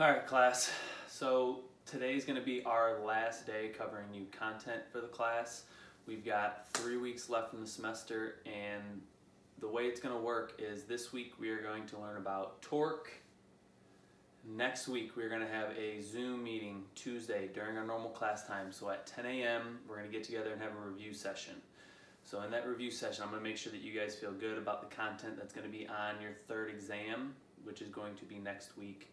All right, class. So today's going to be our last day covering new content for the class. We've got three weeks left in the semester, and the way it's going to work is this week we are going to learn about torque. Next week we're going to have a Zoom meeting Tuesday during our normal class time. So at 10 a.m. we're going to get together and have a review session. So in that review session, I'm going to make sure that you guys feel good about the content that's going to be on your third exam, which is going to be next week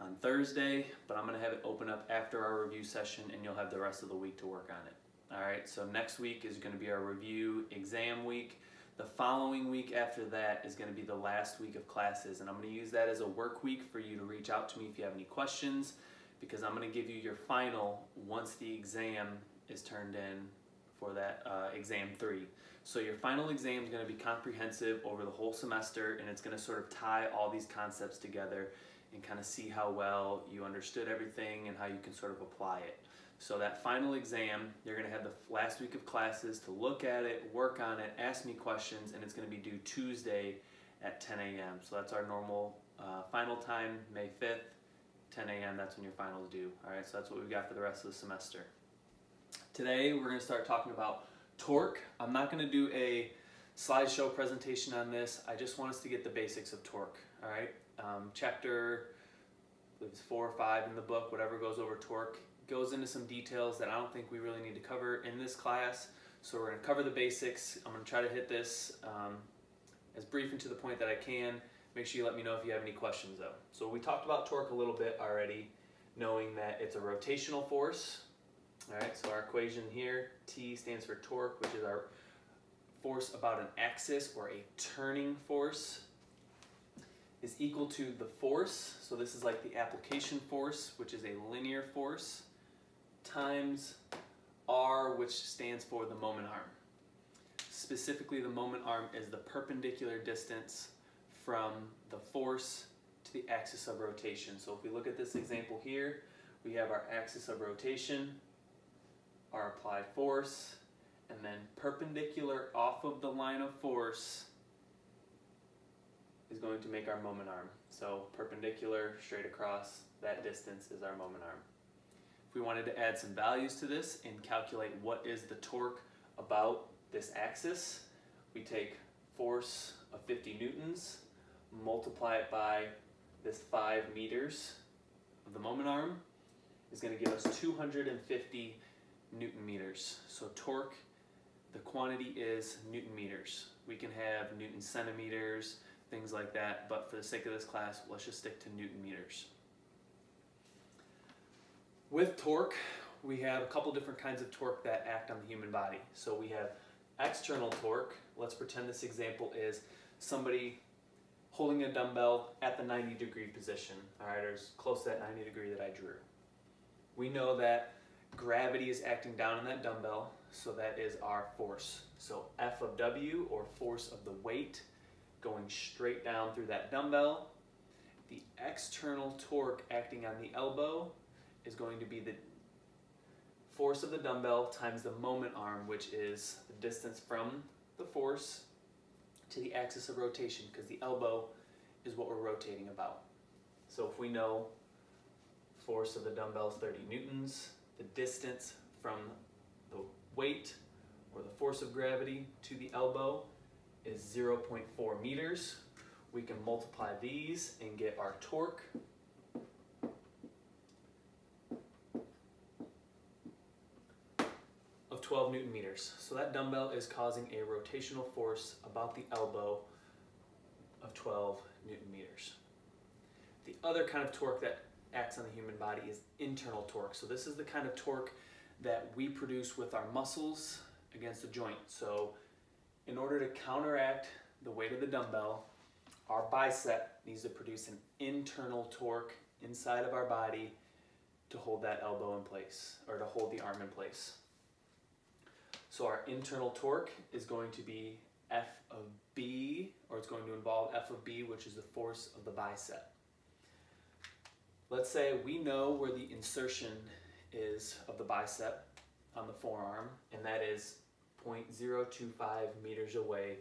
on Thursday, but I'm to have it open up after our review session and you'll have the rest of the week to work on it. All right, so next week is to be our review exam week. The following week after that is to be the last week of classes, and I'm to use that as a work week for you to reach out to me if you have any questions, because I'm to give you your final once the exam is turned in for that uh, exam three. So your final exam is to be comprehensive over the whole semester, and it's to sort of tie all these concepts together and kind of see how well you understood everything and how you can sort of apply it. So that final exam, you're going to have the last week of classes to look at it, work on it, ask me questions, and it's going to be due Tuesday at 10 a.m. So that's our normal uh, final time, May 5th, 10 a.m. That's when your finals due. All right, so that's what we've got for the rest of the semester. Today we're going to start talking about torque. I'm not going to do a slideshow presentation on this. I just want us to get the basics of torque. All right, um, chapter it's four or five in the book, whatever goes over torque, goes into some details that I don't think we really need to cover in this class. So we're going to cover the basics. I'm going to try to hit this um, as brief and to the point that I can. Make sure you let me know if you have any questions though. So we talked about torque a little bit already, knowing that it's a rotational force. All right, so our equation here, T stands for torque, which is our force about an axis or a turning force is equal to the force, so this is like the application force, which is a linear force, times r, which stands for the moment arm. Specifically, the moment arm is the perpendicular distance from the force to the axis of rotation. So if we look at this example here, we have our axis of rotation, our applied force, and then perpendicular off of the line of force is going to make our moment arm. So perpendicular straight across that distance is our moment arm. If we wanted to add some values to this and calculate what is the torque about this axis, we take force of 50 newtons, multiply it by this 5 meters of the moment arm, is going to give us 250 newton meters. So torque, the quantity is newton meters. We can have newton centimeters, things like that, but for the sake of this class, let's just stick to Newton meters. With torque, we have a couple different kinds of torque that act on the human body. So we have external torque. Let's pretend this example is somebody holding a dumbbell at the 90 degree position, all right, or as close to that 90 degree that I drew. We know that gravity is acting down on that dumbbell, so that is our force. So F of W, or force of the weight, going straight down through that dumbbell. The external torque acting on the elbow is going to be the force of the dumbbell times the moment arm, which is the distance from the force to the axis of rotation, because the elbow is what we're rotating about. So if we know force of the dumbbell is 30 newtons, the distance from the weight or the force of gravity to the elbow is 0.4 meters. We can multiply these and get our torque. of 12 newton meters. So that dumbbell is causing a rotational force about the elbow of 12 newton meters. The other kind of torque that acts on the human body is internal torque. So this is the kind of torque that we produce with our muscles against a joint. So in order to counteract the weight of the dumbbell, our bicep needs to produce an internal torque inside of our body to hold that elbow in place or to hold the arm in place. So our internal torque is going to be F of B, or it's going to involve F of B, which is the force of the bicep. Let's say we know where the insertion is of the bicep on the forearm, and that is 0.025 meters away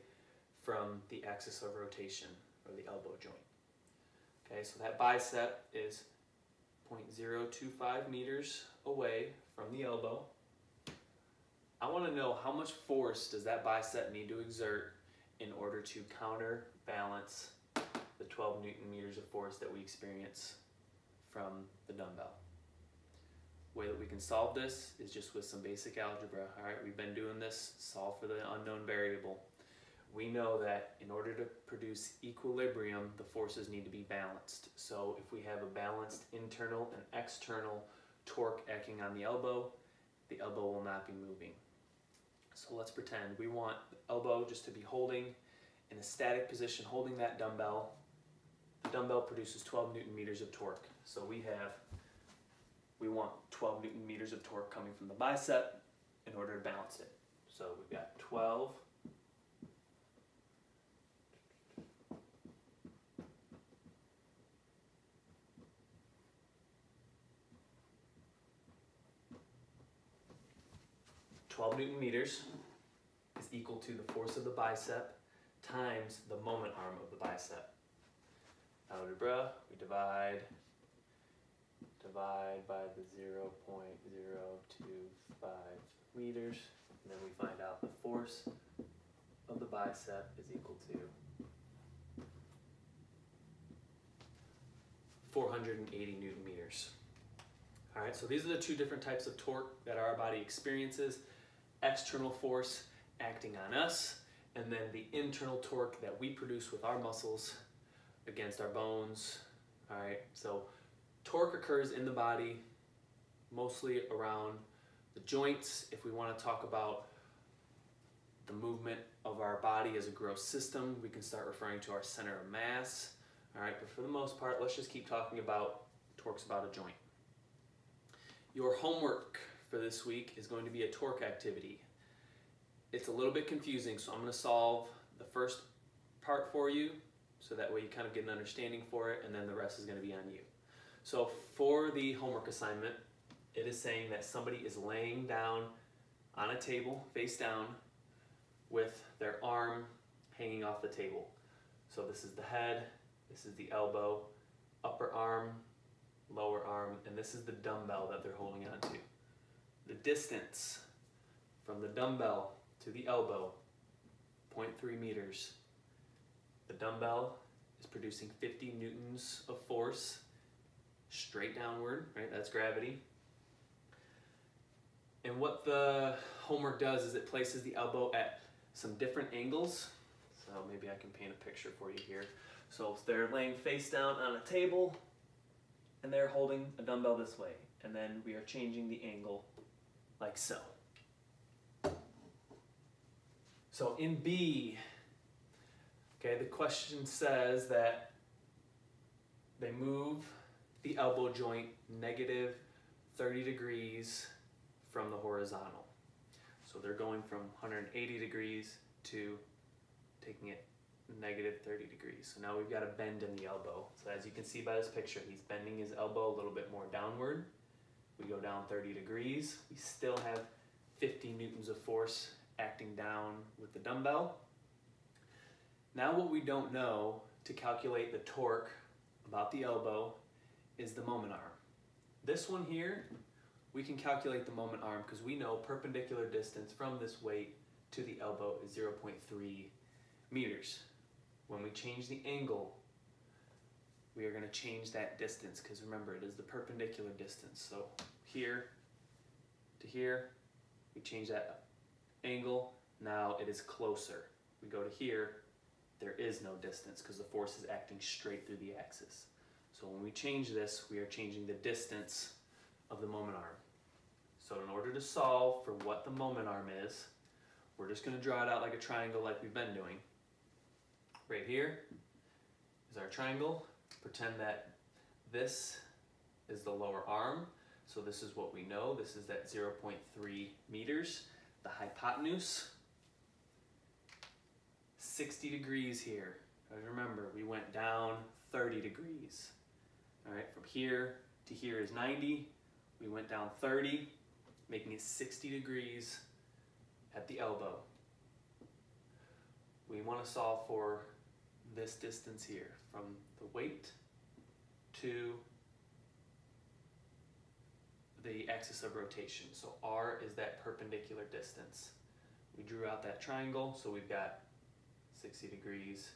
from the axis of rotation or the elbow joint. Okay, so that bicep is 0.025 meters away from the elbow. I want to know how much force does that bicep need to exert in order to counterbalance the 12 newton meters of force that we experience from the dumbbell. Way that we can solve this is just with some basic algebra. All right, we've been doing this, solve for the unknown variable. We know that in order to produce equilibrium, the forces need to be balanced. So if we have a balanced internal and external torque acting on the elbow, the elbow will not be moving. So let's pretend we want the elbow just to be holding in a static position, holding that dumbbell. The dumbbell produces 12 newton meters of torque. So we have, we want 12 newton meters of torque coming from the bicep in order to balance it. So we've got 12 12 newton meters is equal to the force of the bicep times the moment arm of the bicep. Algebra, we divide, divide by the 0 0.025 meters, and then we find out the force of the bicep is equal to 480 newton meters. All right, so these are the two different types of torque that our body experiences external force acting on us, and then the internal torque that we produce with our muscles against our bones. All right, so torque occurs in the body mostly around the joints. If we want to talk about the movement of our body as a gross system, we can start referring to our center of mass. All right, but for the most part, let's just keep talking about torques about a joint. Your homework for this week is going to be a torque activity. It's a little bit confusing, so I'm going to solve the first part for you so that way you kind of get an understanding for it and then the rest is going to be on you. So for the homework assignment, it is saying that somebody is laying down on a table, face down, with their arm hanging off the table. So this is the head, this is the elbow, upper arm, lower arm, and this is the dumbbell that they're holding on to the distance from the dumbbell to the elbow, 0.3 meters. The dumbbell is producing 50 newtons of force straight downward, right? That's gravity. And what the homework does is it places the elbow at some different angles. So maybe I can paint a picture for you here. So they're laying face down on a table and they're holding a dumbbell this way. And then we are changing the angle like so. So in B, okay, the question says that they move the elbow joint negative 30 degrees from the horizontal. So they're going from 180 degrees to taking it negative 30 degrees. So now we've got a bend in the elbow. So as you can see by this picture, he's bending his elbow a little bit more downward. We go down 30 degrees. We still have 50 newtons of force acting down with the dumbbell. Now what we don't know to calculate the torque about the elbow is the moment arm. This one here, we can calculate the moment arm because we know perpendicular distance from this weight to the elbow is 0.3 meters. When we change the angle we are going to change that distance because remember it is the perpendicular distance. So here to here, we change that angle. Now it is closer. We go to here, there is no distance because the force is acting straight through the axis. So when we change this, we are changing the distance of the moment arm. So in order to solve for what the moment arm is, we're just going to draw it out like a triangle like we've been doing. Right here is our triangle. Pretend that this is the lower arm. So this is what we know. This is that 0.3 meters. The hypotenuse, 60 degrees here. remember, we went down 30 degrees. All right, from here to here is 90. We went down 30, making it 60 degrees at the elbow. We want to solve for this distance here from the weight to the axis of rotation. So r is that perpendicular distance. We drew out that triangle, so we've got 60 degrees,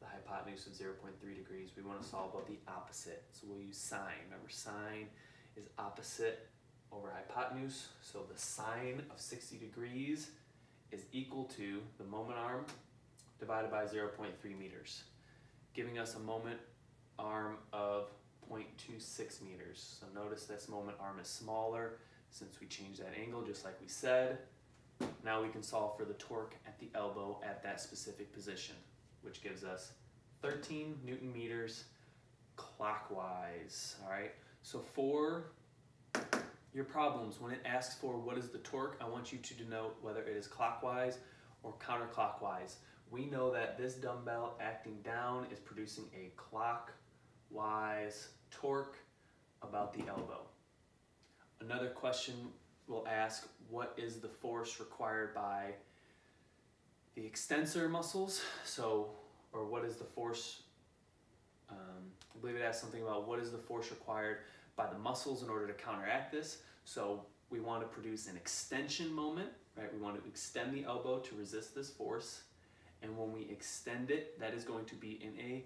the hypotenuse of 0.3 degrees. We want to solve about the opposite, so we'll use sine. Remember, sine is opposite over hypotenuse, so the sine of 60 degrees is equal to the moment arm divided by 0.3 meters, giving us a moment arm of 0.26 meters. So notice this moment arm is smaller since we changed that angle just like we said. Now we can solve for the torque at the elbow at that specific position, which gives us 13 newton meters clockwise, all right? So for your problems, when it asks for what is the torque, I want you to denote whether it is clockwise or counterclockwise. We know that this dumbbell acting down is producing a clockwise torque about the elbow. Another question will ask, what is the force required by the extensor muscles? So, or what is the force, um, I believe it asks something about what is the force required by the muscles in order to counteract this. So we want to produce an extension moment, right? We want to extend the elbow to resist this force. And when we extend it, that is going to be in a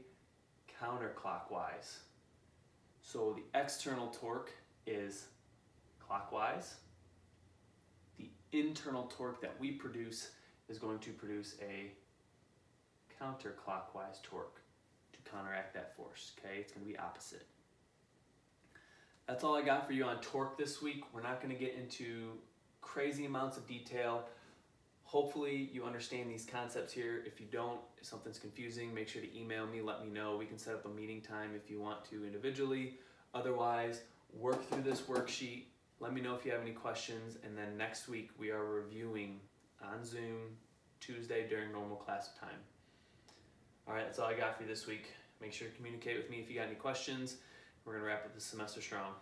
counterclockwise. So the external torque is clockwise. The internal torque that we produce is going to produce a counterclockwise torque to counteract that force, okay? It's gonna be opposite. That's all I got for you on torque this week. We're not gonna get into crazy amounts of detail. Hopefully you understand these concepts here. If you don't, if something's confusing, make sure to email me, let me know. We can set up a meeting time if you want to individually. Otherwise, work through this worksheet. Let me know if you have any questions. And then next week we are reviewing on Zoom Tuesday during normal class time. All right, that's all I got for you this week. Make sure to communicate with me if you got any questions. We're going to wrap up the semester strong.